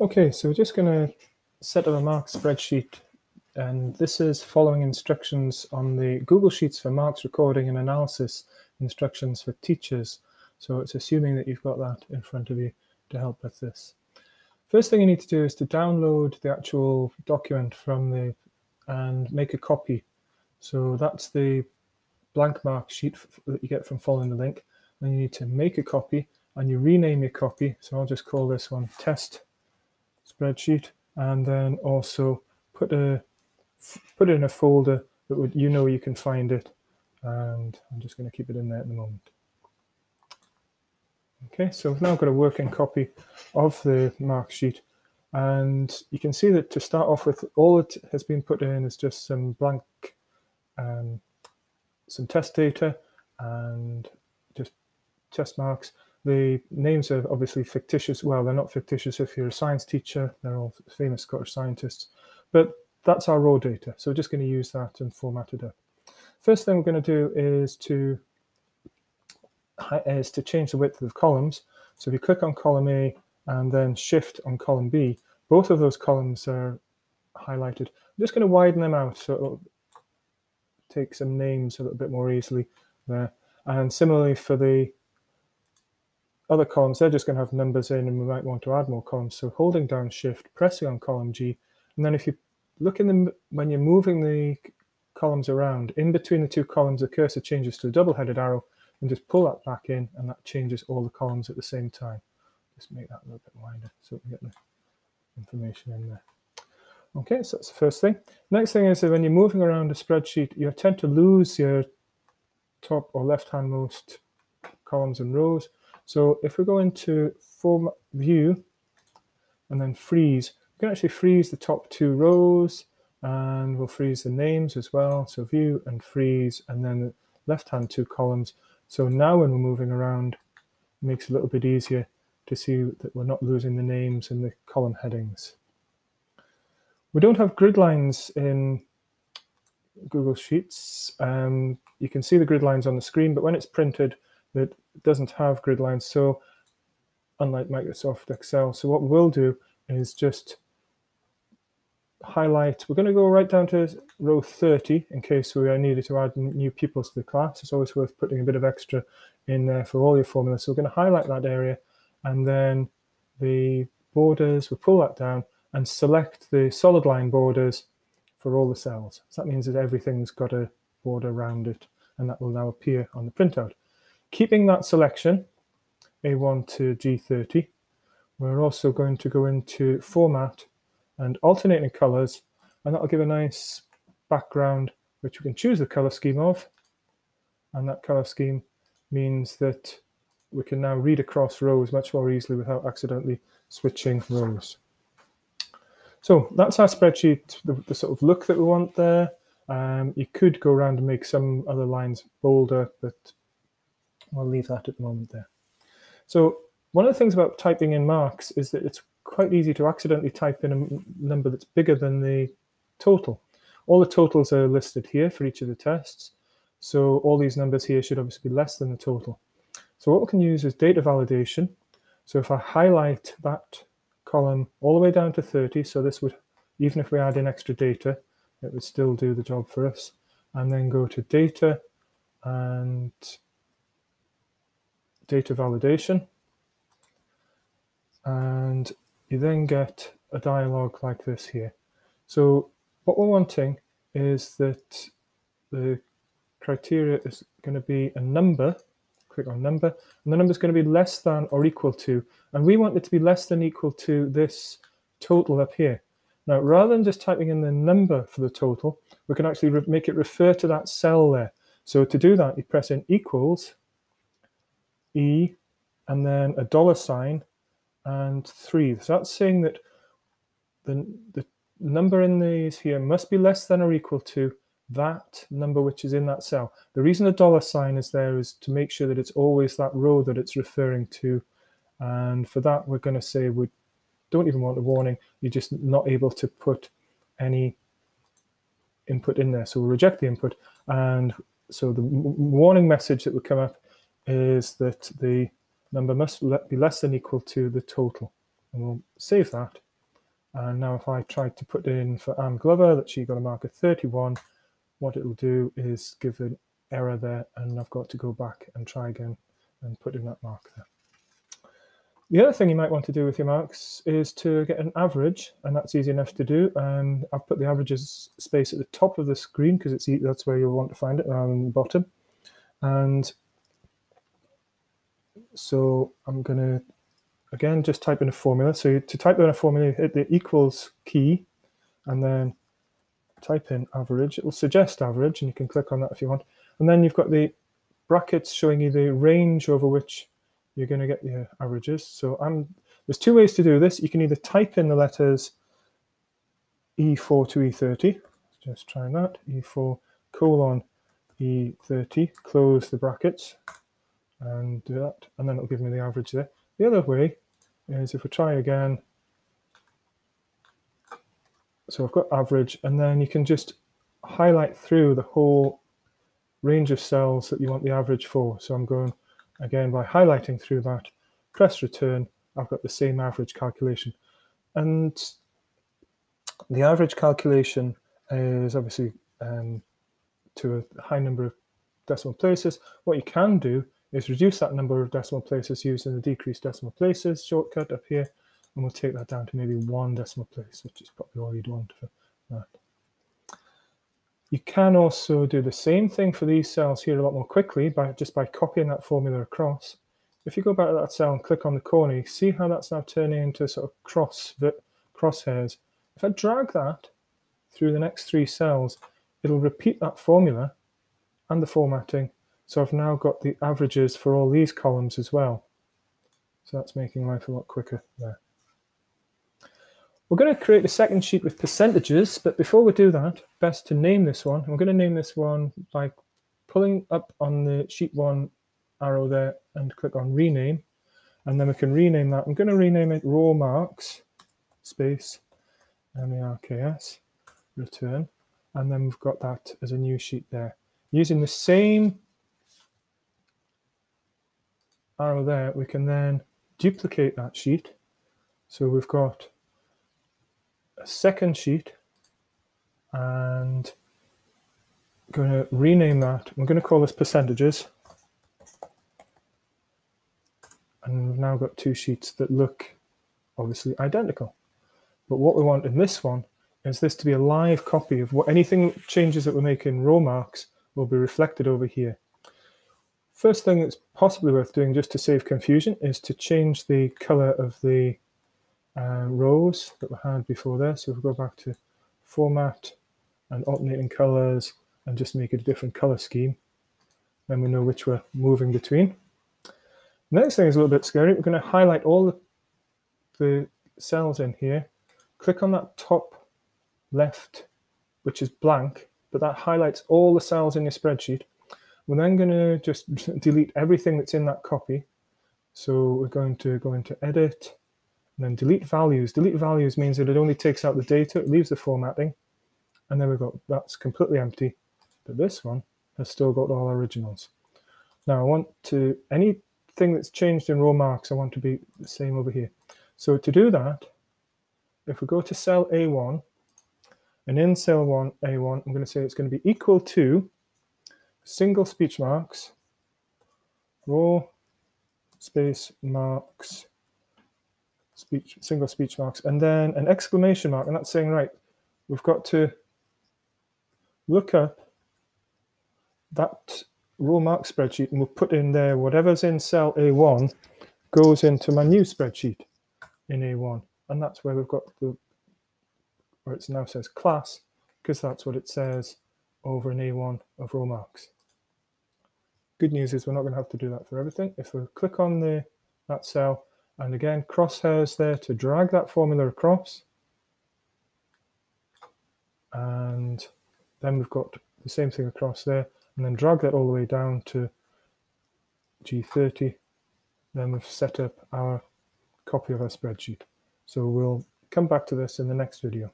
Okay, so we're just going to set up a Marks spreadsheet and this is following instructions on the Google Sheets for Marks recording and analysis instructions for teachers. So it's assuming that you've got that in front of you to help with this. First thing you need to do is to download the actual document from the and make a copy. So that's the blank mark sheet that you get from following the link. Then you need to make a copy and you rename your copy. So I'll just call this one test spreadsheet and then also put a put it in a folder that would you know you can find it. And I'm just going to keep it in there at the moment. Okay, so I've now got a working copy of the mark sheet and you can see that to start off with all it has been put in is just some blank um, some test data and just test marks the names are obviously fictitious. Well, they're not fictitious if you're a science teacher. They're all famous Scottish scientists. But that's our raw data. So we're just going to use that and format it up. First thing we're going to do is to is to change the width of the columns. So if you click on column A and then shift on column B, both of those columns are highlighted. I'm just going to widen them out so it'll take some names a little bit more easily there. And similarly for the other columns, they're just going to have numbers in and we might want to add more columns. So holding down shift, pressing on column G, and then if you look in the, when you're moving the columns around, in between the two columns, the cursor changes to a double-headed arrow and just pull that back in and that changes all the columns at the same time. Just make that a little bit wider so we get the information in there. Okay, so that's the first thing. Next thing is that when you're moving around a spreadsheet, you tend to lose your top or left-hand most columns and rows. So if we go into form view and then freeze, we can actually freeze the top two rows and we'll freeze the names as well. So view and freeze and then the left hand two columns. So now when we're moving around, it makes it a little bit easier to see that we're not losing the names and the column headings. We don't have grid lines in Google Sheets. Um, you can see the grid lines on the screen, but when it's printed, that doesn't have grid lines. So unlike Microsoft Excel, so what we'll do is just highlight, we're going to go right down to row 30 in case we are needed to add new pupils to the class. It's always worth putting a bit of extra in there for all your formulas. So we're going to highlight that area and then the borders, we'll pull that down and select the solid line borders for all the cells. So that means that everything's got a border around it and that will now appear on the printout. Keeping that selection, A1 to G30, we're also going to go into format and alternating colors, and that'll give a nice background which we can choose the color scheme of. And that color scheme means that we can now read across rows much more easily without accidentally switching rows. So that's our spreadsheet, the, the sort of look that we want there. Um, you could go around and make some other lines bolder, but I'll leave that at the moment there. So one of the things about typing in marks is that it's quite easy to accidentally type in a number that's bigger than the total. All the totals are listed here for each of the tests. So all these numbers here should obviously be less than the total. So what we can use is data validation. So if I highlight that column all the way down to 30, so this would, even if we add in extra data, it would still do the job for us. And then go to data and data validation. And you then get a dialog like this here. So what we're wanting is that the criteria is going to be a number, click on number, and the number is going to be less than or equal to, and we want it to be less than equal to this total up here. Now, rather than just typing in the number for the total, we can actually make it refer to that cell there. So to do that, you press in equals, E, and then a dollar sign, and 3. So that's saying that the, the number in these here must be less than or equal to that number which is in that cell. The reason the dollar sign is there is to make sure that it's always that row that it's referring to. And for that, we're going to say we don't even want a warning. You're just not able to put any input in there. So we'll reject the input. And so the warning message that would come up is that the number must be less than equal to the total. And we'll save that And now if I tried to put in for Anne Glover that she got a mark of 31, what it'll do is give an error there and I've got to go back and try again and put in that mark there. The other thing you might want to do with your marks is to get an average, and that's easy enough to do. And I've put the averages space at the top of the screen because it's that's where you'll want to find it rather the bottom. And so I'm going to, again, just type in a formula. So to type in a formula, hit the equals key and then type in average. It will suggest average, and you can click on that if you want. And then you've got the brackets showing you the range over which you're going to get your averages. So I'm, there's two ways to do this. You can either type in the letters E4 to E30. Just try that. E4 colon E30. Close the brackets and do that. And then it'll give me the average there. The other way is if we try again. So I've got average, and then you can just highlight through the whole range of cells that you want the average for. So I'm going again by highlighting through that, press return, I've got the same average calculation. And the average calculation is obviously um, to a high number of decimal places. What you can do is reduce that number of decimal places using the decrease decimal places shortcut up here, and we'll take that down to maybe one decimal place, which is probably all you'd want for that. You can also do the same thing for these cells here a lot more quickly by just by copying that formula across. If you go back to that cell and click on the corner, you see how that's now turning into sort of cross crosshairs. If I drag that through the next three cells, it'll repeat that formula and the formatting. So I've now got the averages for all these columns as well. So that's making life a lot quicker there. We're going to create a second sheet with percentages, but before we do that, best to name this one. I'm going to name this one by pulling up on the sheet one arrow there and click on rename. And then we can rename that. I'm going to rename it raw marks, space, M-A-R-K-S, return. And then we've got that as a new sheet there. Using the same arrow there, we can then duplicate that sheet. So we've got a second sheet and I'm going to rename that. I'm going to call this percentages. And we've now got two sheets that look obviously identical. But what we want in this one is this to be a live copy of what anything changes that we make in raw marks will be reflected over here. First thing that's possibly worth doing just to save confusion is to change the color of the uh, rows that we had before there. So if we go back to format and alternating colors and just make it a different color scheme, then we know which we're moving between. Next thing is a little bit scary. We're going to highlight all the, the cells in here. Click on that top left, which is blank, but that highlights all the cells in your spreadsheet. We're then going to just delete everything that's in that copy. So we're going to go into edit, and then delete values. Delete values means that it only takes out the data, it leaves the formatting, and then we've got that's completely empty. But this one has still got all originals. Now I want to, anything that's changed in raw marks, I want to be the same over here. So to do that, if we go to cell A1, and in cell 1, A1, I'm going to say it's going to be equal to single speech marks, raw space marks, speech, single speech marks, and then an exclamation mark, and that's saying, right, we've got to look up that raw mark spreadsheet and we'll put in there whatever's in cell A1 goes into my new spreadsheet in A1. And that's where we've got the, where it now says class, because that's what it says over in A1 of raw marks. Good news is we're not going to have to do that for everything. If we click on the that cell, and again, crosshairs there to drag that formula across. And then we've got the same thing across there, and then drag that all the way down to G30. Then we've set up our copy of our spreadsheet. So we'll come back to this in the next video.